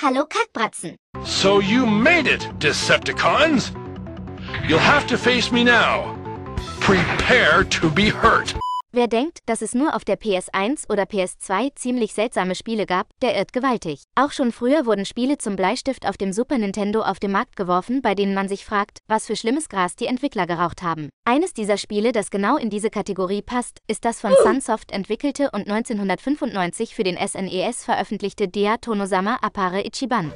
Hallo Kackbratzen. So you made it, Decepticons! You'll have to face me now. Prepare to be hurt. Wer denkt, dass es nur auf der PS1 oder PS2 ziemlich seltsame Spiele gab, der irrt gewaltig. Auch schon früher wurden Spiele zum Bleistift auf dem Super Nintendo auf den Markt geworfen, bei denen man sich fragt, was für schlimmes Gras die Entwickler geraucht haben. Eines dieser Spiele, das genau in diese Kategorie passt, ist das von Sunsoft entwickelte und 1995 für den SNES veröffentlichte Dia Tonosama Apare Ichiban.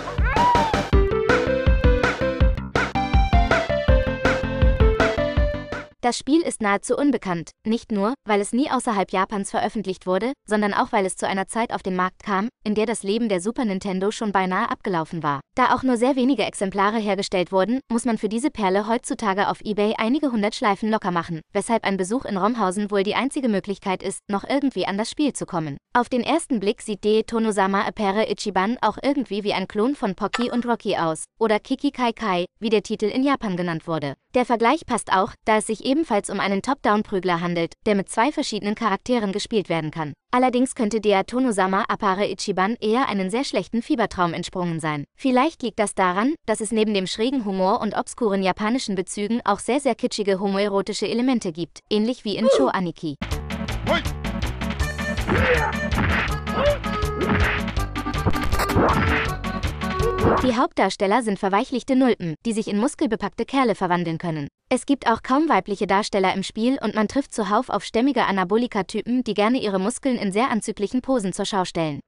Das Spiel ist nahezu unbekannt, nicht nur, weil es nie außerhalb Japans veröffentlicht wurde, sondern auch weil es zu einer Zeit auf den Markt kam, in der das Leben der Super Nintendo schon beinahe abgelaufen war. Da auch nur sehr wenige Exemplare hergestellt wurden, muss man für diese Perle heutzutage auf eBay einige hundert Schleifen locker machen, weshalb ein Besuch in Romhausen wohl die einzige Möglichkeit ist, noch irgendwie an das Spiel zu kommen. Auf den ersten Blick sieht De Tonosama Apere Ichiban auch irgendwie wie ein Klon von Pocky und Rocky aus, oder Kiki Kai Kai, wie der Titel in Japan genannt wurde. Der Vergleich passt auch, da es sich ebenfalls um einen Top-Down-Prügler handelt, der mit zwei verschiedenen Charakteren gespielt werden kann. Allerdings könnte der Tonosama Apare Ichiban eher einen sehr schlechten Fiebertraum entsprungen sein. Vielleicht liegt das daran, dass es neben dem schrägen Humor und obskuren japanischen Bezügen auch sehr sehr kitschige homoerotische Elemente gibt, ähnlich wie in Cho Aniki. Die Hauptdarsteller sind verweichlichte Nulpen, die sich in muskelbepackte Kerle verwandeln können. Es gibt auch kaum weibliche Darsteller im Spiel und man trifft zuhauf auf stämmige Anabolika-Typen, die gerne ihre Muskeln in sehr anzüglichen Posen zur Schau stellen.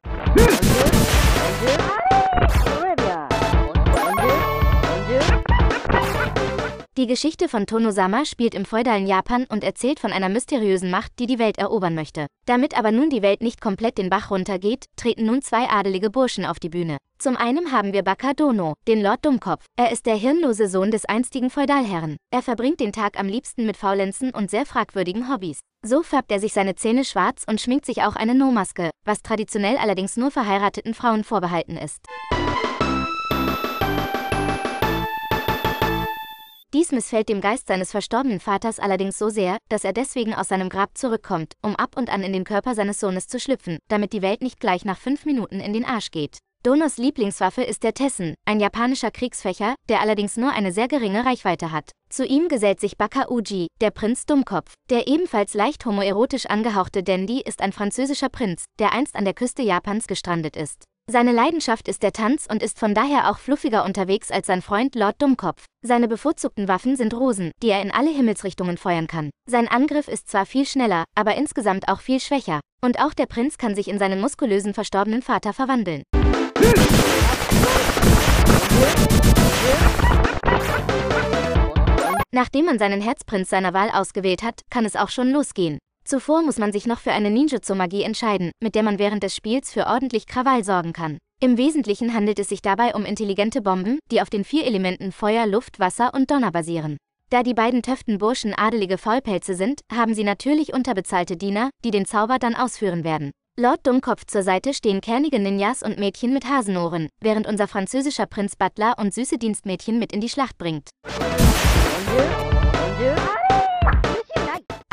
Die Geschichte von Tonosama spielt im feudalen Japan und erzählt von einer mysteriösen Macht, die die Welt erobern möchte. Damit aber nun die Welt nicht komplett den Bach runtergeht, treten nun zwei adelige Burschen auf die Bühne. Zum einen haben wir Baka Dono, den Lord Dummkopf. Er ist der hirnlose Sohn des einstigen Feudalherren. Er verbringt den Tag am liebsten mit Faulenzen und sehr fragwürdigen Hobbys. So färbt er sich seine Zähne schwarz und schminkt sich auch eine No-Maske, was traditionell allerdings nur verheirateten Frauen vorbehalten ist. Dies missfällt dem Geist seines verstorbenen Vaters allerdings so sehr, dass er deswegen aus seinem Grab zurückkommt, um ab und an in den Körper seines Sohnes zu schlüpfen, damit die Welt nicht gleich nach fünf Minuten in den Arsch geht. Donos Lieblingswaffe ist der Tessen, ein japanischer Kriegsfächer, der allerdings nur eine sehr geringe Reichweite hat. Zu ihm gesellt sich Baka Uji, der Prinz Dummkopf. Der ebenfalls leicht homoerotisch angehauchte Dandy ist ein französischer Prinz, der einst an der Küste Japans gestrandet ist. Seine Leidenschaft ist der Tanz und ist von daher auch fluffiger unterwegs als sein Freund Lord Dummkopf. Seine bevorzugten Waffen sind Rosen, die er in alle Himmelsrichtungen feuern kann. Sein Angriff ist zwar viel schneller, aber insgesamt auch viel schwächer. Und auch der Prinz kann sich in seinen muskulösen verstorbenen Vater verwandeln. Nachdem man seinen Herzprinz seiner Wahl ausgewählt hat, kann es auch schon losgehen. Zuvor muss man sich noch für eine Ninjutsu-Magie entscheiden, mit der man während des Spiels für ordentlich Krawall sorgen kann. Im Wesentlichen handelt es sich dabei um intelligente Bomben, die auf den vier Elementen Feuer, Luft, Wasser und Donner basieren. Da die beiden töften Burschen adelige Faulpelze sind, haben sie natürlich unterbezahlte Diener, die den Zauber dann ausführen werden. Lord Dummkopf zur Seite stehen kernige Ninjas und Mädchen mit Hasenohren, während unser französischer Prinz Butler und süße Dienstmädchen mit in die Schlacht bringt.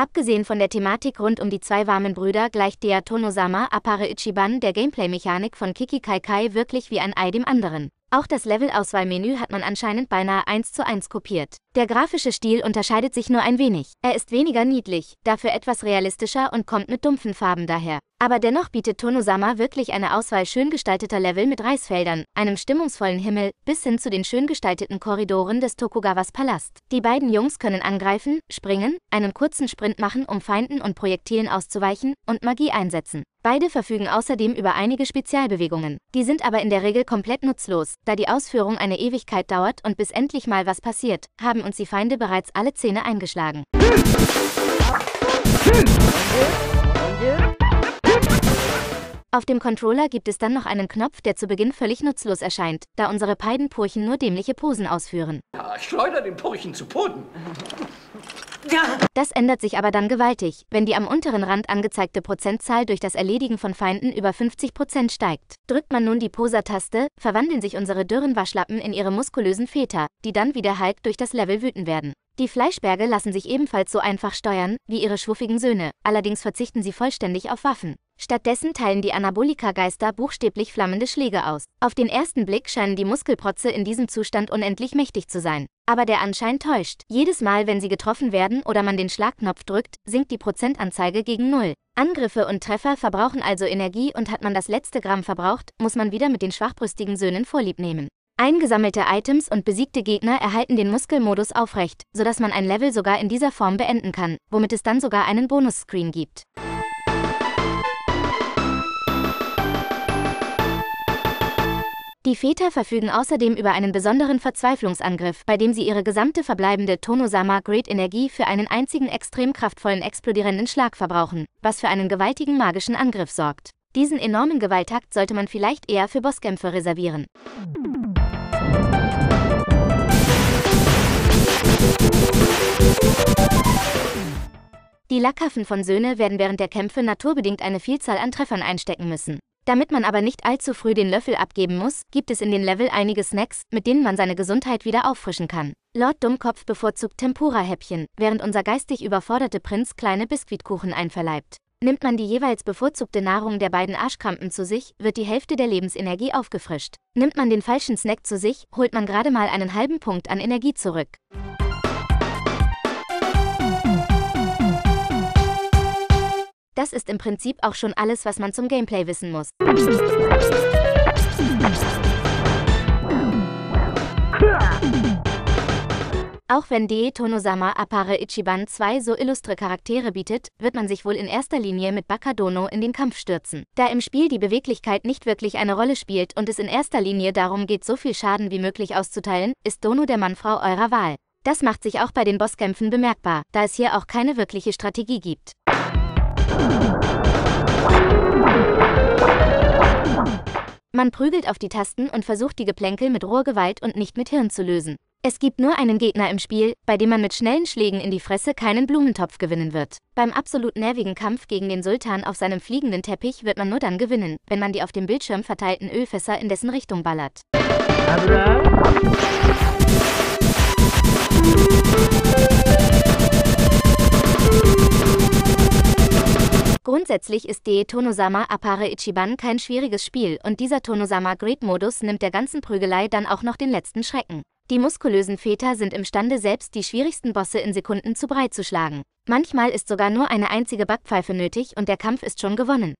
Abgesehen von der Thematik rund um die zwei warmen Brüder gleicht der Tonosama Apare Ichiban der Gameplay-Mechanik von Kiki Kai Kai wirklich wie ein Ei dem anderen. Auch das Level-Auswahlmenü hat man anscheinend beinahe eins zu eins kopiert. Der grafische Stil unterscheidet sich nur ein wenig. Er ist weniger niedlich, dafür etwas realistischer und kommt mit dumpfen Farben daher. Aber dennoch bietet Tonosama wirklich eine Auswahl schön gestalteter Level mit Reisfeldern, einem stimmungsvollen Himmel, bis hin zu den schön gestalteten Korridoren des Tokugawas Palast. Die beiden Jungs können angreifen, springen, einen kurzen Sprint machen, um Feinden und Projektilen auszuweichen, und Magie einsetzen. Beide verfügen außerdem über einige Spezialbewegungen. Die sind aber in der Regel komplett nutzlos, da die Ausführung eine Ewigkeit dauert und bis endlich mal was passiert, haben uns die Feinde bereits alle Zähne eingeschlagen. Auf dem Controller gibt es dann noch einen Knopf, der zu Beginn völlig nutzlos erscheint, da unsere beiden Purchen nur dämliche Posen ausführen. Ja, schleuder den Purchen zu Boden. Das ändert sich aber dann gewaltig, wenn die am unteren Rand angezeigte Prozentzahl durch das Erledigen von Feinden über 50% steigt. Drückt man nun die Poser-Taste, verwandeln sich unsere dürren Waschlappen in ihre muskulösen Väter, die dann wie der Hulk durch das Level wüten werden. Die Fleischberge lassen sich ebenfalls so einfach steuern, wie ihre schwuffigen Söhne, allerdings verzichten sie vollständig auf Waffen. Stattdessen teilen die Anabolika-Geister buchstäblich flammende Schläge aus. Auf den ersten Blick scheinen die Muskelprotze in diesem Zustand unendlich mächtig zu sein. Aber der Anschein täuscht. Jedes Mal, wenn sie getroffen werden oder man den Schlagknopf drückt, sinkt die Prozentanzeige gegen Null. Angriffe und Treffer verbrauchen also Energie und hat man das letzte Gramm verbraucht, muss man wieder mit den schwachbrüstigen Söhnen Vorlieb nehmen. Eingesammelte Items und besiegte Gegner erhalten den Muskelmodus aufrecht, sodass man ein Level sogar in dieser Form beenden kann, womit es dann sogar einen Bonusscreen gibt. Die Väter verfügen außerdem über einen besonderen Verzweiflungsangriff, bei dem sie ihre gesamte verbleibende Tonosama Great Energie für einen einzigen extrem kraftvollen explodierenden Schlag verbrauchen, was für einen gewaltigen magischen Angriff sorgt. Diesen enormen Gewaltakt sollte man vielleicht eher für Bosskämpfe reservieren. Die Lackaffen von Söhne werden während der Kämpfe naturbedingt eine Vielzahl an Treffern einstecken müssen. Damit man aber nicht allzu früh den Löffel abgeben muss, gibt es in den Level einige Snacks, mit denen man seine Gesundheit wieder auffrischen kann. Lord Dummkopf bevorzugt Tempura-Häppchen, während unser geistig überforderte Prinz kleine Biskuitkuchen einverleibt. Nimmt man die jeweils bevorzugte Nahrung der beiden Arschkrampen zu sich, wird die Hälfte der Lebensenergie aufgefrischt. Nimmt man den falschen Snack zu sich, holt man gerade mal einen halben Punkt an Energie zurück. Das ist im Prinzip auch schon alles, was man zum Gameplay wissen muss. Auch wenn Dee Tonosama Apare Ichiban zwei so illustre Charaktere bietet, wird man sich wohl in erster Linie mit Bakadono in den Kampf stürzen. Da im Spiel die Beweglichkeit nicht wirklich eine Rolle spielt und es in erster Linie darum geht, so viel Schaden wie möglich auszuteilen, ist Dono der Mannfrau eurer Wahl. Das macht sich auch bei den Bosskämpfen bemerkbar, da es hier auch keine wirkliche Strategie gibt. Man prügelt auf die Tasten und versucht die Geplänkel mit roher Gewalt und nicht mit Hirn zu lösen. Es gibt nur einen Gegner im Spiel, bei dem man mit schnellen Schlägen in die Fresse keinen Blumentopf gewinnen wird. Beim absolut nervigen Kampf gegen den Sultan auf seinem fliegenden Teppich wird man nur dann gewinnen, wenn man die auf dem Bildschirm verteilten Ölfässer in dessen Richtung ballert. Grundsätzlich ist De Tonosama Apare Ichiban kein schwieriges Spiel und dieser Tonosama Great Modus nimmt der ganzen Prügelei dann auch noch den letzten Schrecken. Die muskulösen Väter sind imstande, selbst die schwierigsten Bosse in Sekunden zu breit zu schlagen. Manchmal ist sogar nur eine einzige Backpfeife nötig und der Kampf ist schon gewonnen.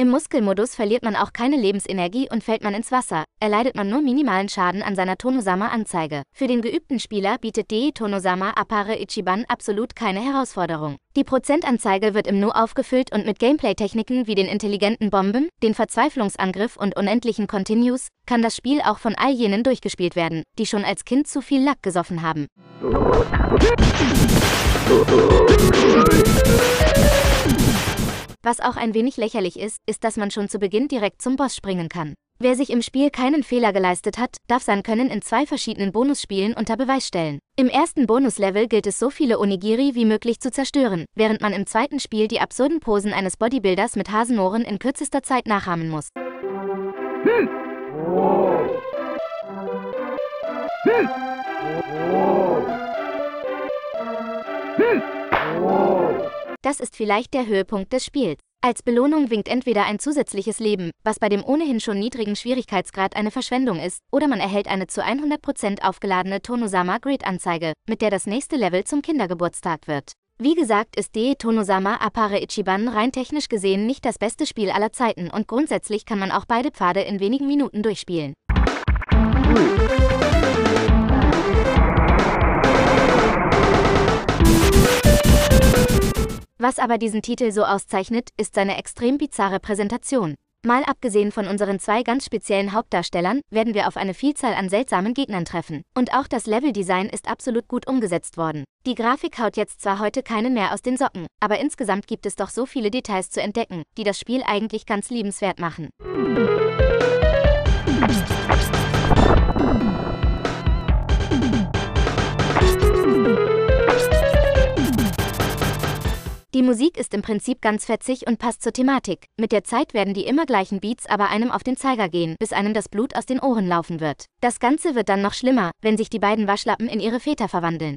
Im Muskelmodus verliert man auch keine Lebensenergie und fällt man ins Wasser, erleidet man nur minimalen Schaden an seiner Tonosama-Anzeige. Für den geübten Spieler bietet Dei Tonosama Apare Ichiban absolut keine Herausforderung. Die Prozentanzeige wird im Nu aufgefüllt und mit Gameplay-Techniken wie den intelligenten Bomben, den Verzweiflungsangriff und unendlichen Continues kann das Spiel auch von all jenen durchgespielt werden, die schon als Kind zu viel Lack gesoffen haben. Was auch ein wenig lächerlich ist, ist, dass man schon zu Beginn direkt zum Boss springen kann. Wer sich im Spiel keinen Fehler geleistet hat, darf sein Können in zwei verschiedenen Bonusspielen unter Beweis stellen. Im ersten Bonuslevel gilt es so viele Onigiri wie möglich zu zerstören, während man im zweiten Spiel die absurden Posen eines Bodybuilders mit Hasenohren in kürzester Zeit nachahmen muss. Hm. Oh. Hm. Oh. Hm. Oh. Das ist vielleicht der Höhepunkt des Spiels. Als Belohnung winkt entweder ein zusätzliches Leben, was bei dem ohnehin schon niedrigen Schwierigkeitsgrad eine Verschwendung ist, oder man erhält eine zu 100% aufgeladene Tonosama Grid Anzeige, mit der das nächste Level zum Kindergeburtstag wird. Wie gesagt ist De Tonosama Apare Ichiban rein technisch gesehen nicht das beste Spiel aller Zeiten und grundsätzlich kann man auch beide Pfade in wenigen Minuten durchspielen. Was aber diesen Titel so auszeichnet, ist seine extrem bizarre Präsentation. Mal abgesehen von unseren zwei ganz speziellen Hauptdarstellern, werden wir auf eine Vielzahl an seltsamen Gegnern treffen. Und auch das Leveldesign ist absolut gut umgesetzt worden. Die Grafik haut jetzt zwar heute keinen mehr aus den Socken, aber insgesamt gibt es doch so viele Details zu entdecken, die das Spiel eigentlich ganz liebenswert machen. Musik ist im Prinzip ganz fetzig und passt zur Thematik. Mit der Zeit werden die immer gleichen Beats aber einem auf den Zeiger gehen, bis einem das Blut aus den Ohren laufen wird. Das Ganze wird dann noch schlimmer, wenn sich die beiden Waschlappen in ihre Väter verwandeln.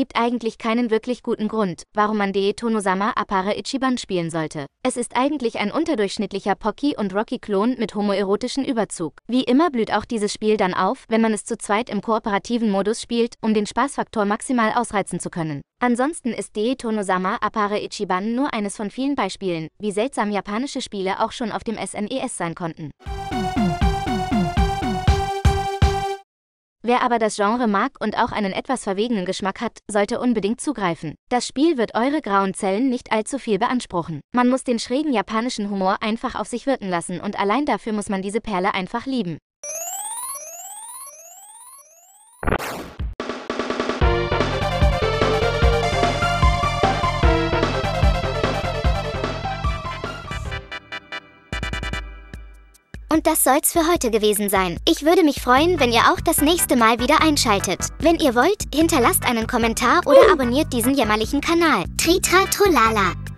Gibt eigentlich keinen wirklich guten Grund, warum man Dee Tonosama Apare Ichiban spielen sollte. Es ist eigentlich ein unterdurchschnittlicher Pocky- und Rocky-Klon mit homoerotischen Überzug. Wie immer blüht auch dieses Spiel dann auf, wenn man es zu zweit im kooperativen Modus spielt, um den Spaßfaktor maximal ausreizen zu können. Ansonsten ist Dee Tonosama Apare Ichiban nur eines von vielen Beispielen, wie seltsam japanische Spiele auch schon auf dem SNES e sein konnten. Wer aber das Genre mag und auch einen etwas verwegenen Geschmack hat, sollte unbedingt zugreifen. Das Spiel wird eure grauen Zellen nicht allzu viel beanspruchen. Man muss den schrägen japanischen Humor einfach auf sich wirken lassen und allein dafür muss man diese Perle einfach lieben. Das soll's für heute gewesen sein. Ich würde mich freuen, wenn ihr auch das nächste Mal wieder einschaltet. Wenn ihr wollt, hinterlasst einen Kommentar oder abonniert diesen jämmerlichen Kanal. Tritra Trolala.